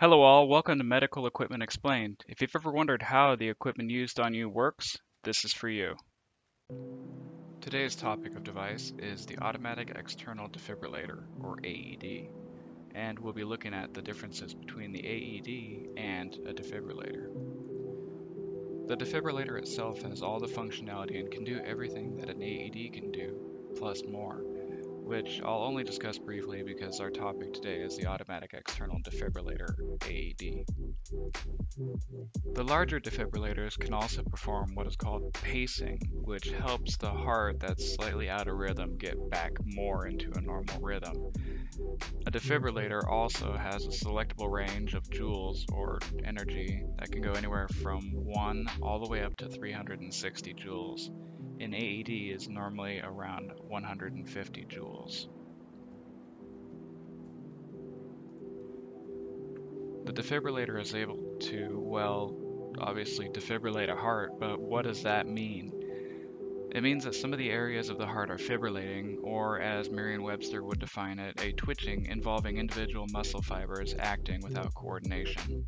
Hello all, welcome to Medical Equipment Explained. If you've ever wondered how the equipment used on you works, this is for you. Today's topic of device is the Automatic External Defibrillator, or AED, and we'll be looking at the differences between the AED and a defibrillator. The defibrillator itself has all the functionality and can do everything that an AED can do, plus more which I'll only discuss briefly because our topic today is the automatic external defibrillator, AED. The larger defibrillators can also perform what is called pacing, which helps the heart that's slightly out of rhythm get back more into a normal rhythm. A mm-hmm. defibrillator also has a selectable range of joules or energy that can go anywhere from 1 all the way up to 360 joules an AED is normally around 150 joules. The defibrillator is able to, well, obviously defibrillate a heart, but what does that mean? It means that some of the areas of the heart are fibrillating, or as Merriam-Webster would define it, a twitching involving individual muscle fibers acting without coordination.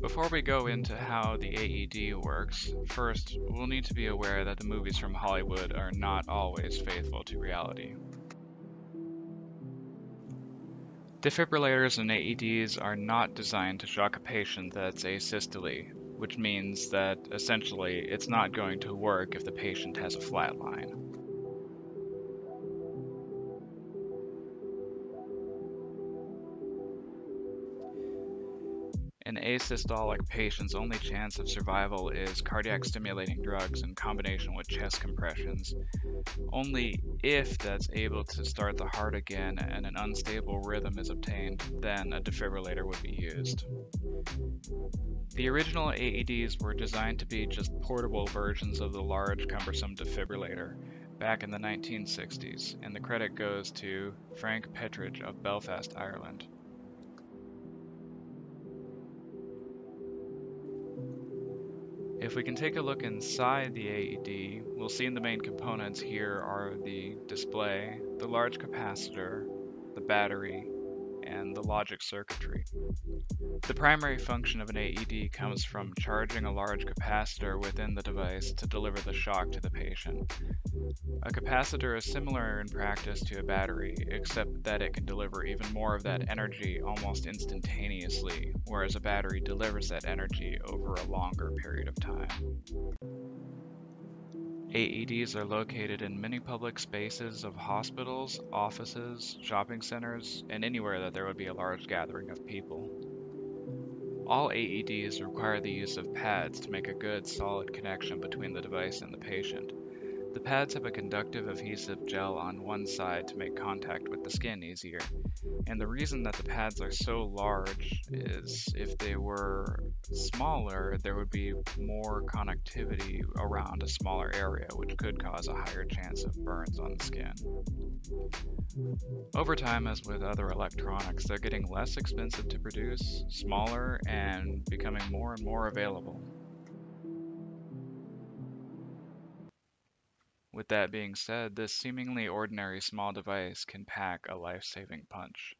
Before we go into how the AED works, first, we'll need to be aware that the movies from Hollywood are not always faithful to reality. Defibrillators and AEDs are not designed to shock a patient that's asystole, which means that essentially it's not going to work if the patient has a flat line. An asystolic patient's only chance of survival is cardiac stimulating drugs in combination with chest compressions. Only if that's able to start the heart again and an unstable rhythm is obtained, then a defibrillator would be used. The original AEDs were designed to be just portable versions of the large, cumbersome defibrillator back in the 1960s, and the credit goes to Frank Pantridge of Belfast, Ireland. If we can take a look inside the AED, we'll see in the main components here are the display, the large capacitor, the battery, and the logic circuitry. The primary function of an AED comes from charging a large capacitor within the device to deliver the shock to the patient. A capacitor is similar in practice to a battery, except that it can deliver even more of that energy almost instantaneously, whereas a battery delivers that energy over a longer period of time. AEDs are located in many public spaces of hospitals, offices, shopping centers, and anywhere that there would be a large gathering of people. All AEDs require the use of pads to make a good solid connection between the device and the patient. The pads have a conductive adhesive gel on one side to make contact with the skin easier. And the reason that the pads are so large is if they were smaller, there would be more connectivity around a smaller area, which could cause a higher chance of burns on the skin. Over time, as with other electronics, they're getting less expensive to produce, smaller, and becoming more and more available. With that being said, this seemingly ordinary small device can pack a life-saving punch.